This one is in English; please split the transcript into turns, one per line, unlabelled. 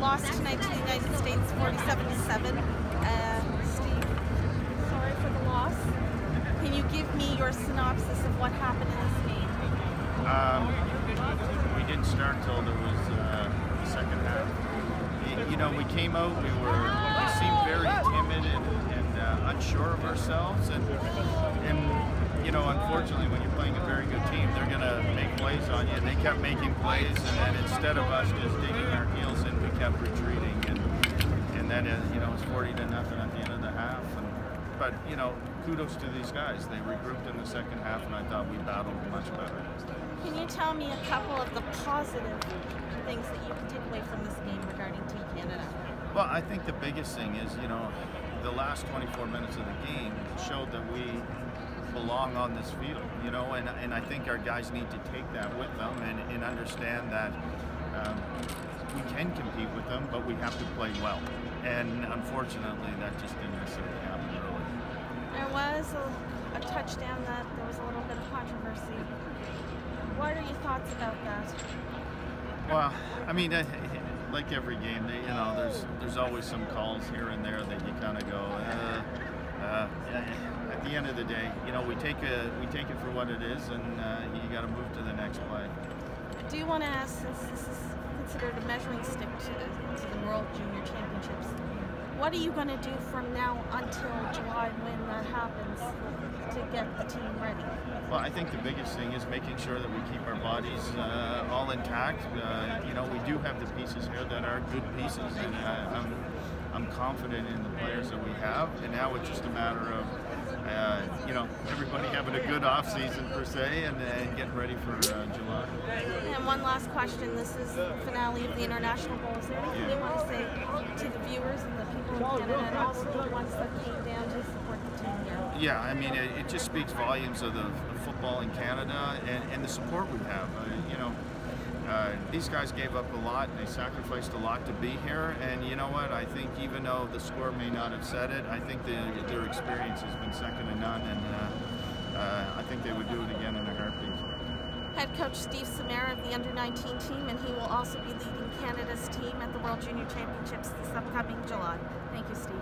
lost tonight to the United States, 47 to 7. Uh, Steve, sorry for the loss. Can you give me your synopsis of what happened in this game?
Um, we didn't start till there was uh, the second half. You know, we came out, we were, we seemed very timid and, and uh, unsure of ourselves, and and you know, unfortunately, when you're playing a very good team, they're gonna make plays on you, and they kept making plays, and then instead of us just digging our heels in, kept retreating, and and then uh, you know, it's 40 to nothing at the end of the half, and but you know, kudos to these guys. They regrouped in the second half, and I thought we battled much better.
Can you tell me a couple of the positive things that you can take away from this game regarding Team Canada?
Well, I think the biggest thing is, you know, the last 24 minutes of the game showed that we belong on this field, you know, and, and I think our guys need to take that with them and, and understand that um, we can compete with them, but we have to play well. And unfortunately, that just didn't necessarily happen early.
There was a, a touchdown that there was a little bit of controversy. What are your thoughts about that?
Well, I mean, uh, like every game, they, you know, there's there's always some calls here and there that you kind of go. Uh, uh, at the end of the day, you know, we take a we take it for what it is, and uh, you got to move to the next play.
I do want to ask, since this is considered a measuring stick to, to the World Junior Championships, what are you going to do from now until July when that happens to get the team ready?
Well, I think the biggest thing is making sure that we keep our bodies uh, all intact. Uh, you know, we do have the pieces here that are good pieces, and uh, I'm, I'm confident in the players that we have. And now it's just a matter of, uh, you know, everybody having a good off season per se, and, and getting ready for uh, July.
And one last question. This is the finale of the International Bowl. Is there anything
Yeah.
you want to say to the viewers and the people in Canada and also the ones that came down to support the team here?
Yeah, I mean, it, it just speaks volumes of the, the football in Canada and, and the support we have. Uh, you know, uh, these guys gave up a lot. They sacrificed a lot to be here. And you know what? I think even though the score may not have said it, I think the, their experience has been second to none. And uh, uh, I think they would do it again in a heartbeat.
Head coach Steve Sumarah of the under 19 team, and he will also be leading Canada's team at the World Junior Championships this upcoming July. Thank you, Steve.